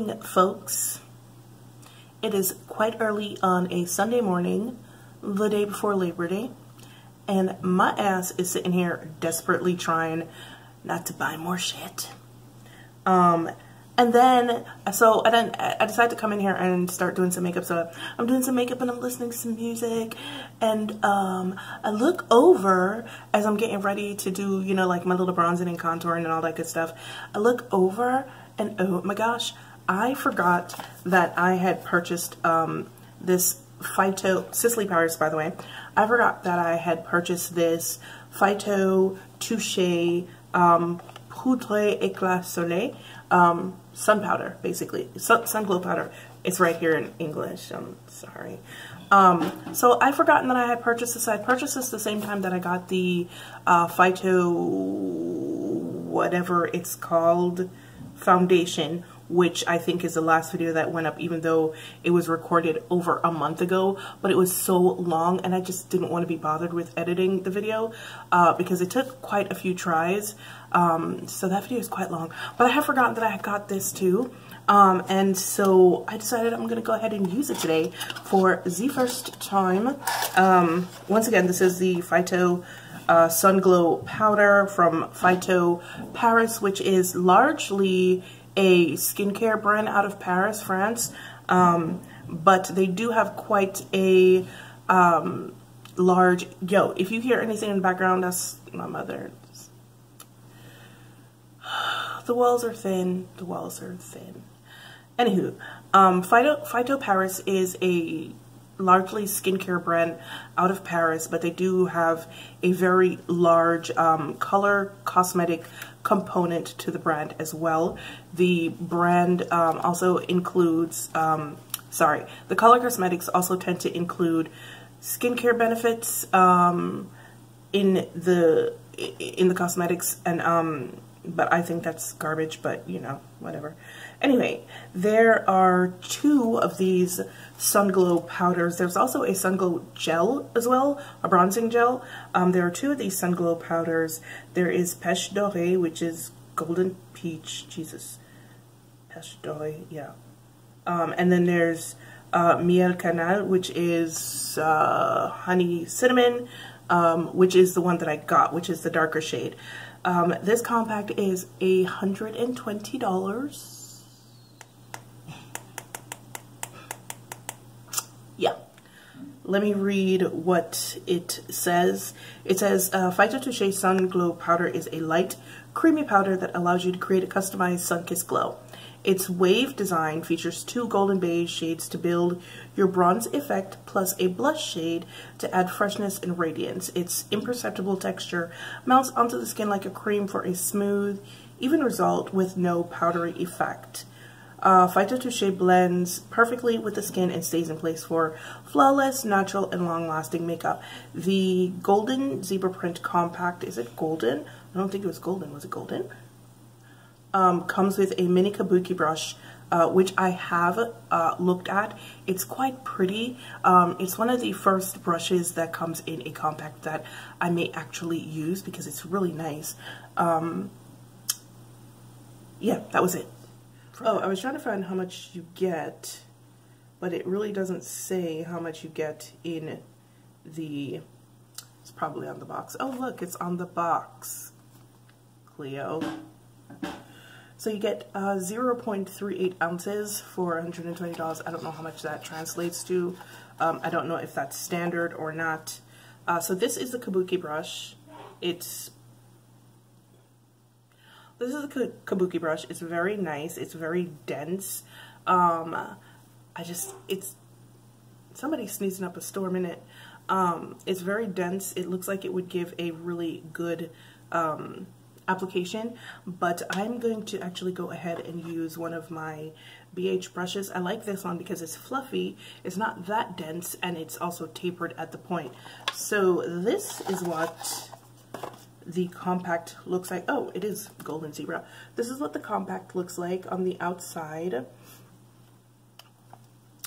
morning, folks. It is quite early on a Sunday morning, the day before Labor Day, and my ass is sitting here desperately trying not to buy more shit. Um, and then, so I then I decided to come in here and start doing some makeup. So I'm doing some makeup and I'm listening to some music. And um, I look over as I'm getting ready to do, you know, like my little bronzing and contouring and all that good stuff. I look over and oh my gosh, I forgot that I had purchased um, this Phyto, Sisley Paris by the way, I forgot that I had purchased this Phyto Touche um, Poudre Eclat Soleil um, sun powder, basically. Sun, sun glow powder. It's right here in English. I'm sorry. Um, so I've forgotten that I had purchased this. I purchased this the same time that I got the uh, Phyto, whatever it's called, foundation, which I think is the last video that went up, even though it was recorded over a month ago, but it was so long and I just didn't want to be bothered with editing the video uh, because it took quite a few tries. Um, so that video is quite long, but I have forgotten that I got this too. Um, and so I decided I'm going to go ahead and use it today for the first time. Um, once again, this is the Phyto uh, Sun Glow Powder from Phyto Paris, which is largely a skincare brand out of Paris, France. Um, but they do have quite a um, large, yo, if you hear anything in the background, that's my mother. The walls are thin, the walls are thin. Anywho, um, Phyto, Phyto Paris is a largely skincare brand out of Paris, but they do have a very large um, color cosmetic component to the brand as well. The brand um, also includes, um, sorry, the color cosmetics also tend to include skincare benefits um, in the in the cosmetics and um, but I think that's garbage, but you know, whatever. Anyway, there are two of these Sun Glow powders. There's also a Sun Glow gel as well, a bronzing gel. Um, there are two of these Sun Glow powders. There is Pêche Dorée, which is golden peach, Jesus. Pêche Dorée, yeah. Um, and then there's uh, Miel Cannelle, which is uh, honey cinnamon, um, which is the one that I got, which is the darker shade. Um, this compact is a $120. Yeah. Let me read what it says. It says, uh, Phyto Touche Sun Glow Powder is a light, creamy powder that allows you to create a customized sun-kissed glow. Its wave design features two golden beige shades to build your bronze effect plus a blush shade to add freshness and radiance. Its imperceptible texture melts onto the skin like a cream for a smooth, even result with no powdery effect. Uh, Phyto Touche blends perfectly with the skin and stays in place for flawless, natural, and long-lasting makeup. The Golden Zebra Print Compact, is it golden? I don't think it was golden. Was it golden? um, comes with a mini kabuki brush uh, which I have uh, looked at. It's quite pretty. Um, it's one of the first brushes that comes in a compact that I may actually use because it's really nice. Um, yeah, that was it. Oh, I was trying to find how much you get, but it really doesn't say how much you get in the, it's probably on the box. Oh, look, it's on the box, Cleo. So you get uh, 0.38 ounces for $120. I don't know how much that translates to. Um, I don't know if that's standard or not. Uh, so this is the Kabuki brush. It's this is a Kabuki brush. It's very nice. It's very dense. Um, I just, it's, somebody sneezing up a storm in it. Um, it's very dense. It looks like it would give a really good um, application, but I'm going to actually go ahead and use one of my BH brushes. I like this one because it's fluffy, it's not that dense, and it's also tapered at the point. So this is what the compact looks like. Oh, it is golden zebra. This is what the compact looks like on the outside.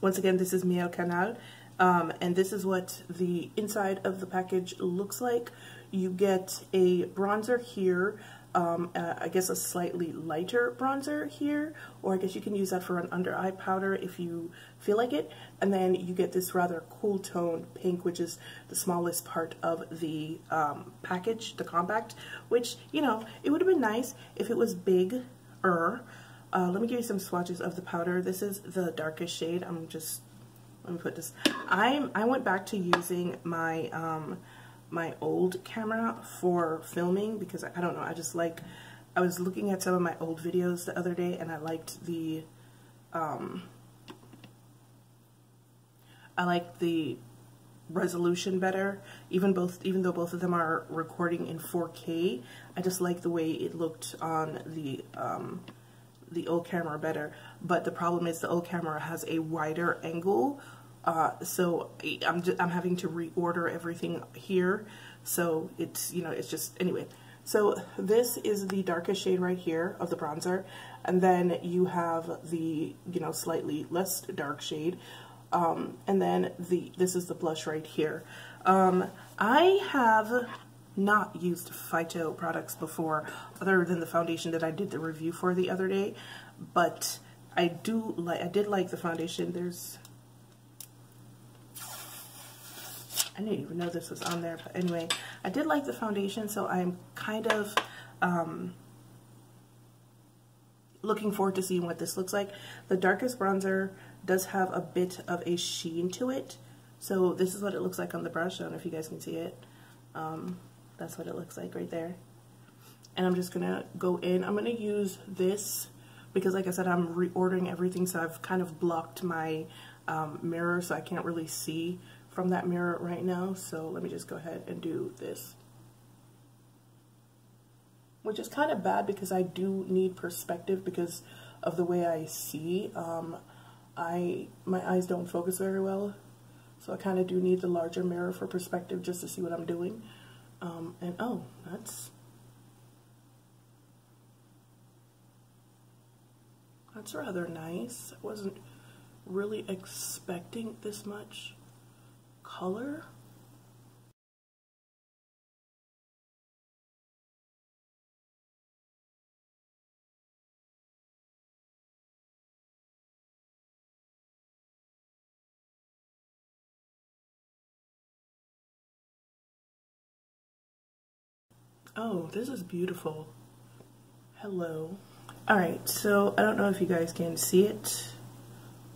Once again, this is Miel Cannelle. Um, and this is what the inside of the package looks like. You get a bronzer here, um, uh, I guess a slightly lighter bronzer here, or I guess you can use that for an under eye powder if you feel like it. And then you get this rather cool toned pink, which is the smallest part of the um, package, the compact, which, you know, it would have been nice if it was bigger. Uh, let me give you some swatches of the powder. This is the darkest shade. I'm just, let me put this. I I went back to using my, um, my old camera for filming because I, I don't know, I just like, I was looking at some of my old videos the other day and I liked the, um, I liked the resolution better. Even both even though both of them are recording in 4k I just like the way it looked on the um, the old camera better. But the problem is the old camera has a wider angle uh, so I'm, just, I'm having to reorder everything here. So it's, you know, it's just, anyway. So this is the darkest shade right here of the bronzer. And then you have the, you know, slightly less dark shade. Um, and then the, this is the blush right here. Um, I have not used Phyto products before other than the foundation that I did the review for the other day. But I do like, I did like the foundation. There's I didn't even know this was on there, but anyway, I did like the foundation, so I'm kind of um, looking forward to seeing what this looks like. The darkest bronzer does have a bit of a sheen to it, so this is what it looks like on the brush. I don't know if you guys can see it. Um, that's what it looks like right there. And I'm just gonna go in. I'm gonna use this because like I said, I'm reordering everything, so I've kind of blocked my um, mirror so I can't really see from that mirror right now. So let me just go ahead and do this. Which is kind of bad because I do need perspective because of the way I see. Um, I My eyes don't focus very well. So I kind of do need the larger mirror for perspective just to see what I'm doing. Um, and oh, that's that's rather nice. I wasn't really expecting this much color. Oh, this is beautiful. Hello. All right, so I don't know if you guys can see it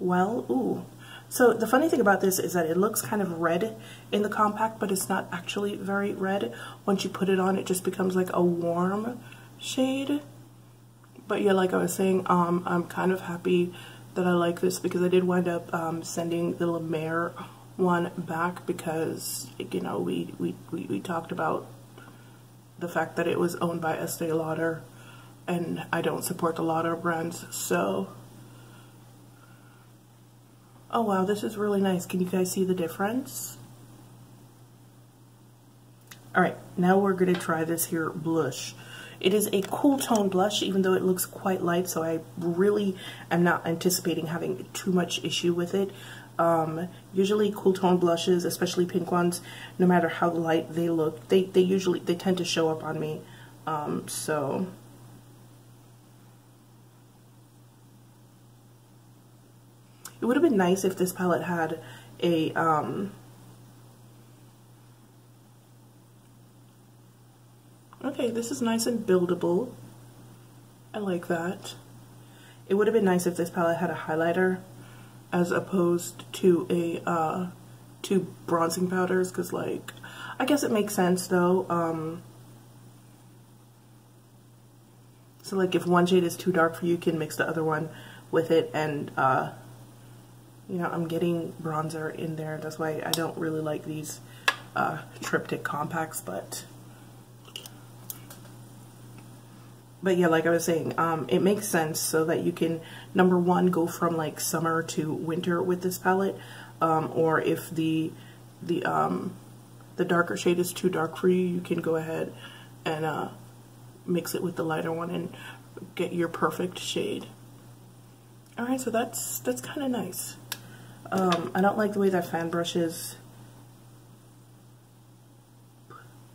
well. Ooh, so the funny thing about this is that it looks kind of red in the compact, but it's not actually very red. Once you put it on, it just becomes like a warm shade. But yeah, like I was saying, um, I'm kind of happy that I like this because I did wind up um, sending the La Mer one back because, you know, we, we, we, we talked about the fact that it was owned by Estee Lauder and I don't support the Lauder brands, so Oh wow, this is really nice. Can you guys see the difference? Alright, now we're going to try this here blush. It is a cool tone blush, even though it looks quite light, so I really am not anticipating having too much issue with it. Um, usually cool tone blushes, especially pink ones, no matter how light they look, they, they usually, they tend to show up on me. Um, so It would have been nice if this palette had a, um, okay, this is nice and buildable. I like that. It would have been nice if this palette had a highlighter as opposed to a, uh, two bronzing powders, because, like, I guess it makes sense, though. Um, so, like, if one shade is too dark for you, you can mix the other one with it and, uh, you know, I'm getting bronzer in there. That's why I don't really like these uh, triptych compacts, but but yeah, like I was saying, um, it makes sense so that you can, number one, go from like summer to winter with this palette, um, or if the the um, the darker shade is too dark for you, you can go ahead and uh, mix it with the lighter one and get your perfect shade. All right, so that's that's kind of nice. Um, I don't like the way that fan brush is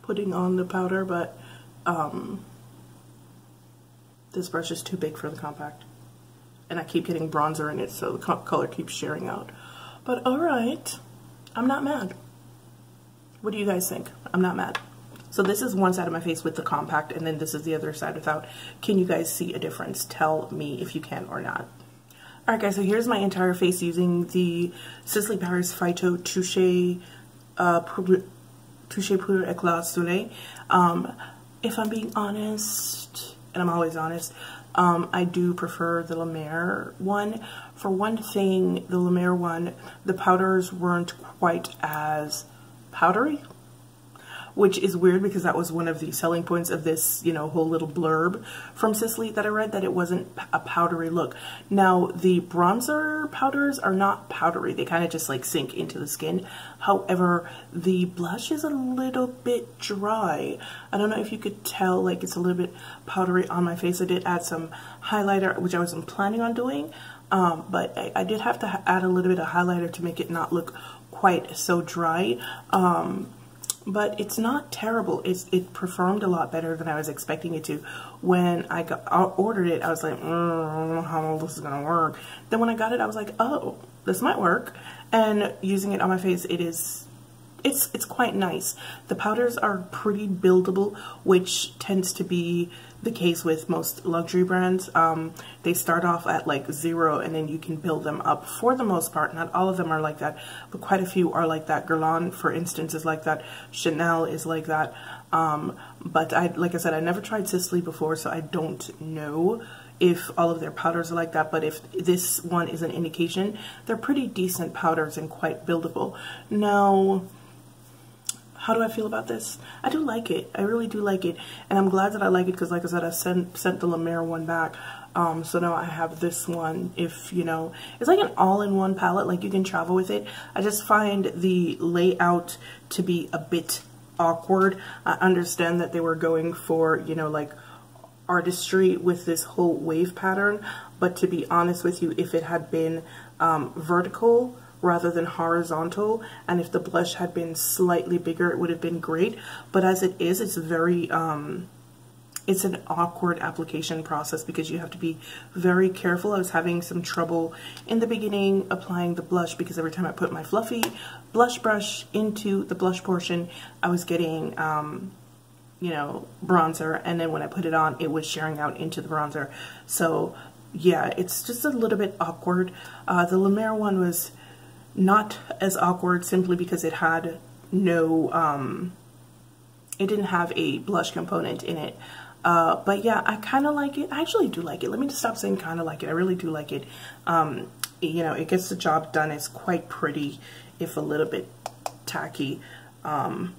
putting on the powder, but um, This brush is too big for the compact. And I keep getting bronzer in it, so the color keeps sharing out. But alright, I'm not mad. What do you guys think? I'm not mad. So this is one side of my face with the compact, and then this is the other side without. Can you guys see a difference? Tell me if you can or not. Alright guys, so here's my entire face using the Sisley Paris Phyto Touche uh, Touche Poudre Eclat Soleil. Um, if I'm being honest, and I'm always honest, um, I do prefer the La Mer one. For one thing, the La Mer one, the powders weren't quite as powdery which is weird because that was one of the selling points of this, you know, whole little blurb from Sisley that I read, that it wasn't a powdery look. Now, the bronzer powders are not powdery. They kind of just like sink into the skin. However, the blush is a little bit dry. I don't know if you could tell, like it's a little bit powdery on my face. I did add some highlighter, which I wasn't planning on doing. Um, but I, I, did have to add a little bit of highlighter to make it not look quite so dry. Um, but it's not terrible. It's, it performed a lot better than I was expecting it to. When I got, ordered it, I was like, mm, how this is going to work. Then when I got it, I was like, oh, this might work. And using it on my face, it is it's it's quite nice. The powders are pretty buildable, which tends to be the case with most luxury brands. Um, they start off at like zero and then you can build them up for the most part. Not all of them are like that, but quite a few are like that. Guerlain, for instance, is like that. Chanel is like that. Um, but I, like I said, I never tried Sisley before, so I don't know if all of their powders are like that, but if this one is an indication, they're pretty decent powders and quite buildable. Now, how do I feel about this? I do like it. I really do like it. And I'm glad that I like it because like I said, I sent, sent the La Mer one back. Um, so now I have this one if, you know, it's like an all-in-one palette. Like you can travel with it. I just find the layout to be a bit awkward. I understand that they were going for, you know, like artistry with this whole wave pattern. But to be honest with you, if it had been um, vertical, rather than horizontal and if the blush had been slightly bigger it would have been great but as it is it's very um, it's an awkward application process because you have to be very careful. I was having some trouble in the beginning applying the blush because every time I put my fluffy blush brush into the blush portion, I was getting, um, you know, bronzer. And then when I put it on, it was sharing out into the bronzer. So yeah, it's just a little bit awkward. Uh, the La Mer one was not as awkward simply because it had no, um, it didn't have a blush component in it. Uh, but yeah, I kind of like it. I actually do like it. Let me just stop saying kind of like it. I really do like it. Um, you know, it gets the job done. It's quite pretty, if a little bit tacky. Um,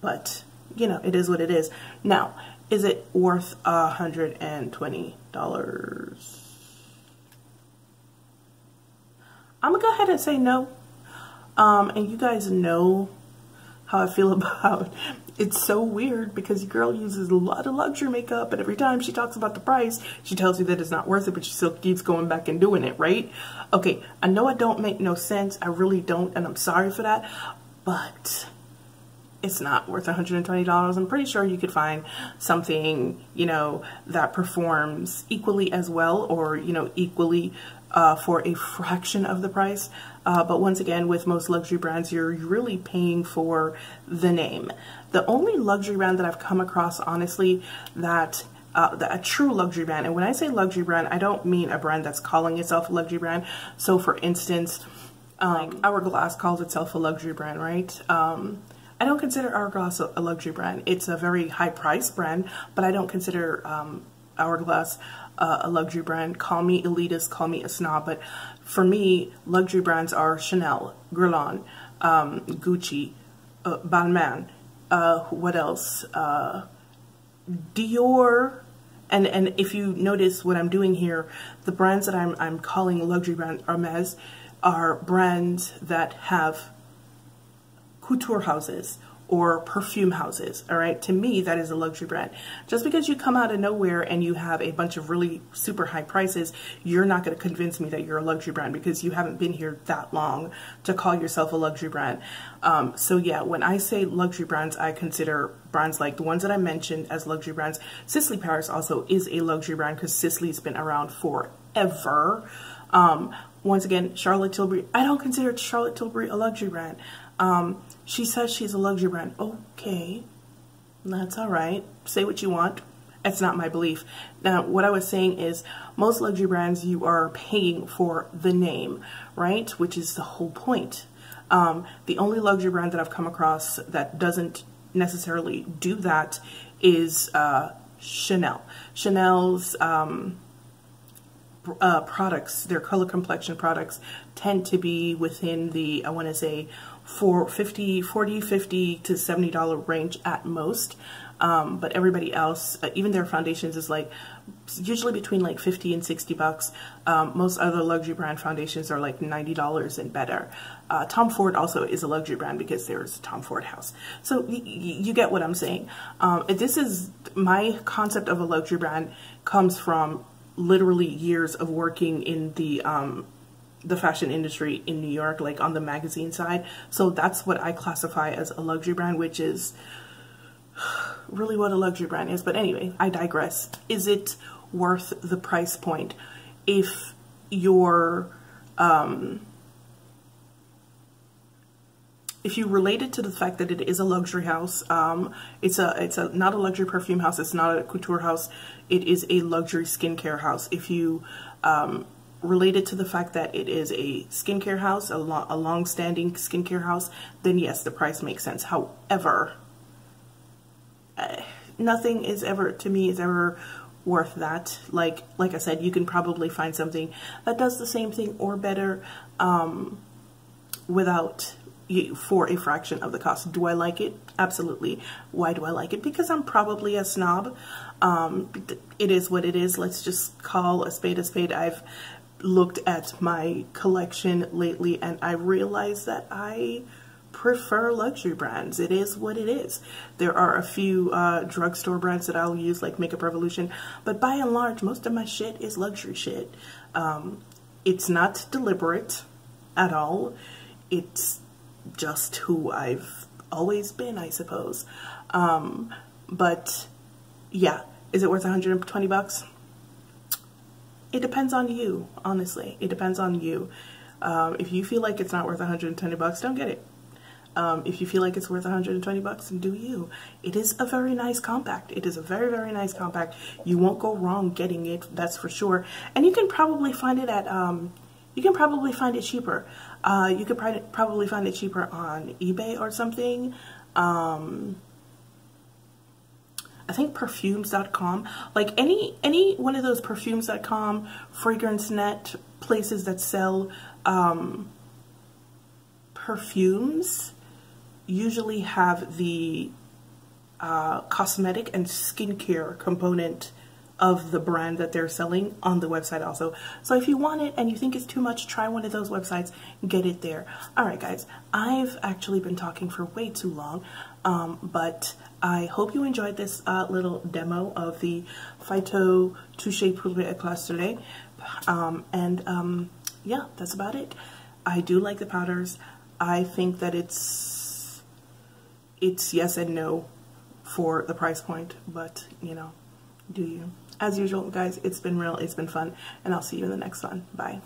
but, you know, it is what it is. Now, is it worth a $120? I'm gonna go ahead and say no. Um, and you guys know how I feel about it's so weird because the girl uses a lot of luxury makeup and every time she talks about the price, she tells you that it's not worth it, but she still keeps going back and doing it, right? Okay, I know I don't make no sense. I really don't, and I'm sorry for that, but it's not worth $120. I'm pretty sure you could find something, you know, that performs equally as well or, you know, equally uh, for a fraction of the price. Uh, but once again, with most luxury brands, you're really paying for the name. The only luxury brand that I've come across, honestly, that uh, a true luxury brand, and when I say luxury brand, I don't mean a brand that's calling itself a luxury brand. So for instance, um, like Hourglass calls itself a luxury brand, right? Um, I don't consider Hourglass a, a, luxury brand. It's a very high price brand, but I don't consider um, Hourglass uh, a luxury brand. Call me elitist, call me a snob, but for me, luxury brands are Chanel, Guerlain, um, Gucci, uh, Balmain, uh, what else? Uh, Dior, and and if you notice what I'm doing here, the brands that I'm I'm calling luxury brand Hermes are brands that have couture houses or perfume houses. All right. To me, that is a luxury brand. Just because you come out of nowhere and you have a bunch of really super high prices, you're not going to convince me that you're a luxury brand because you haven't been here that long to call yourself a luxury brand. Um, so yeah, when I say luxury brands, I consider brands like the ones that I mentioned as luxury brands. Sisley Paris also is a luxury brand because Sisley's been around forever. Um, once again, Charlotte Tilbury, I don't consider Charlotte Tilbury a luxury brand. Um, she says she's a luxury brand. Okay, that's all right. Say what you want. That's not my belief. Now, what I was saying is most luxury brands, you are paying for the name, right? Which is the whole point. Um, the only luxury brand that I've come across that doesn't necessarily do that is uh, Chanel. Chanel's um, uh, products, their color complexion products, tend to be within the, I want to say, for 50, 40, 50 to $70 range at most. Um, but everybody else, uh, even their foundations is like usually between like 50 and 60 bucks. Um, most other luxury brand foundations are like $90 and better. Uh, Tom Ford also is a luxury brand because there's Tom Ford House. So you get what I'm saying. Um, this is my concept of a luxury brand comes from literally years of working in the um, the fashion industry in New York, like on the magazine side. So that's what I classify as a luxury brand, which is really what a luxury brand is. But anyway, I digress. Is it worth the price point if you're um, if you relate it to the fact that it is a luxury house, um, it's a it's a not a luxury perfume house. It's not a couture house. It is a luxury skincare house. If you um, relate it to the fact that it is a skincare house, a, lo a long-standing skincare house, then yes, the price makes sense. However, uh, nothing is ever to me is ever worth that. Like like I said, you can probably find something that does the same thing or better um, without for a fraction of the cost. Do I like it? Absolutely. Why do I like it? Because I'm probably a snob. Um, it is what it is. Let's just call a spade a spade. I've looked at my collection lately and I realized that I prefer luxury brands. It is what it is. There are a few uh, drugstore brands that I'll use like Makeup Revolution, but by and large, most of my shit is luxury shit. Um, it's not deliberate at all. It's just who I've always been, I suppose. Um, but yeah, is it worth 120 bucks? It depends on you, honestly. It depends on you. Um, if you feel like it's not worth 120 bucks, don't get it. Um, if you feel like it's worth 120 bucks, then do you. It is a very nice compact. It is a very, very nice compact. You won't go wrong getting it, that's for sure. And you can probably find it at, um, you can probably find it cheaper. Uh, you could probably find it cheaper on eBay or something. Um, I think perfumes.com, like any any one of those perfumes.com, FragranceNet places that sell um, perfumes usually have the uh, cosmetic and skincare component of the brand that they're selling on the website also. So if you want it and you think it's too much, try one of those websites, get it there. All right, guys, I've actually been talking for way too long, um, but I hope you enjoyed this uh, little demo of the Phyto Touche Poudre Eclat Um, and um, yeah, that's about it. I do like the powders. I think that it's it's yes and no for the price point, but you know, do you? As usual, guys, it's been real, it's been fun, and I'll see you in the next one. Bye.